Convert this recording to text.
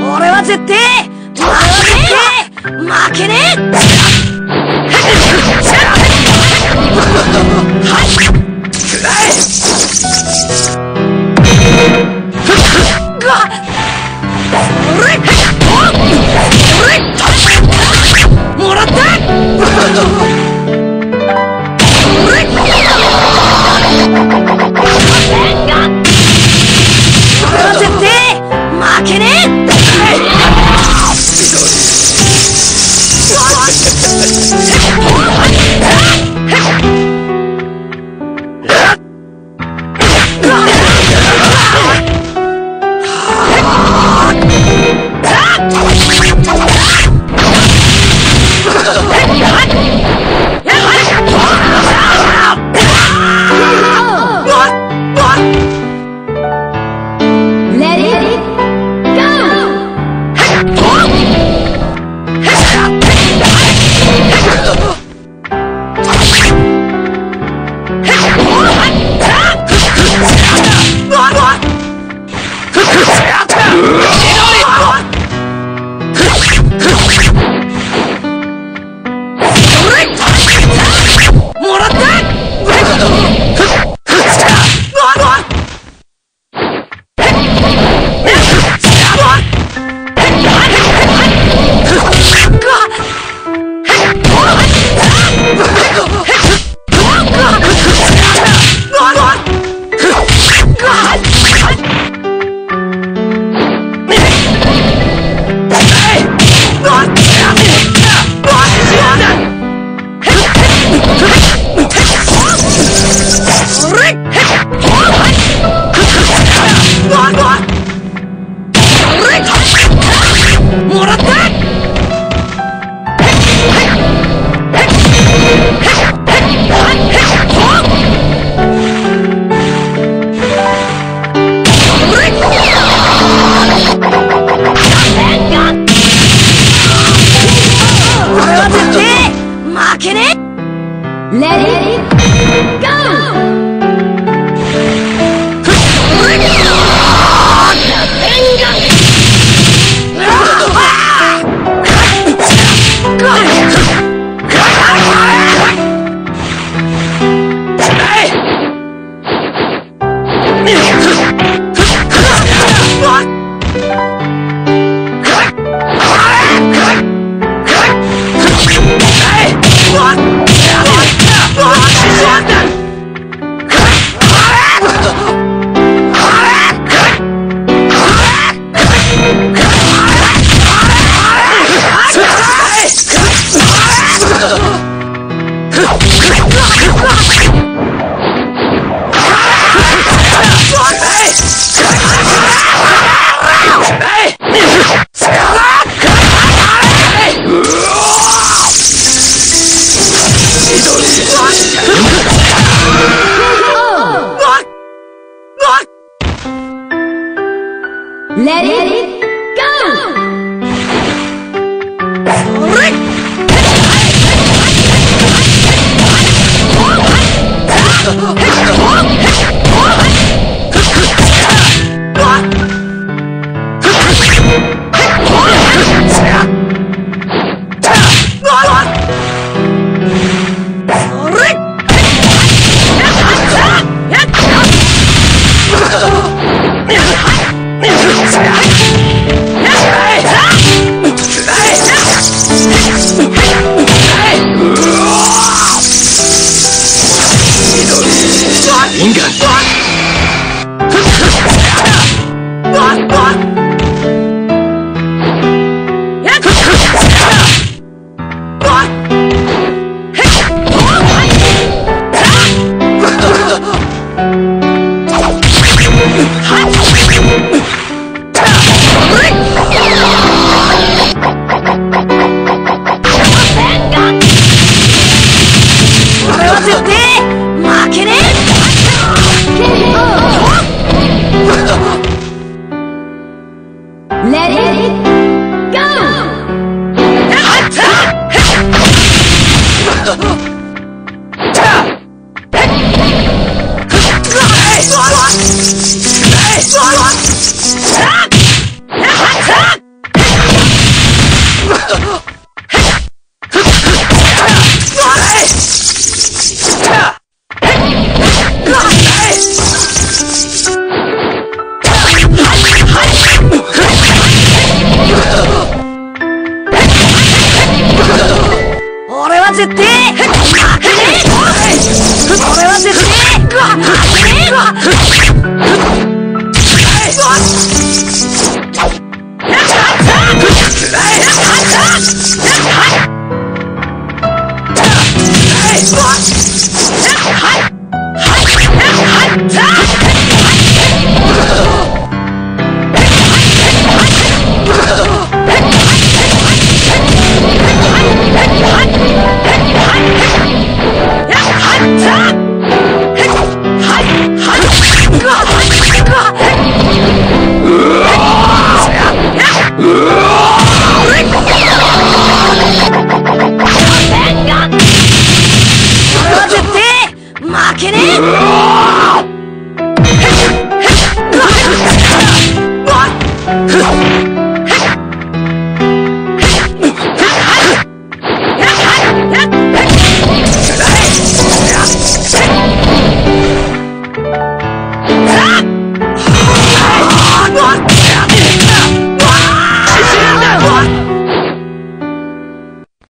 俺は絶対俺は絶対 Ha ha ha ha! What? Let it っ 負けねえ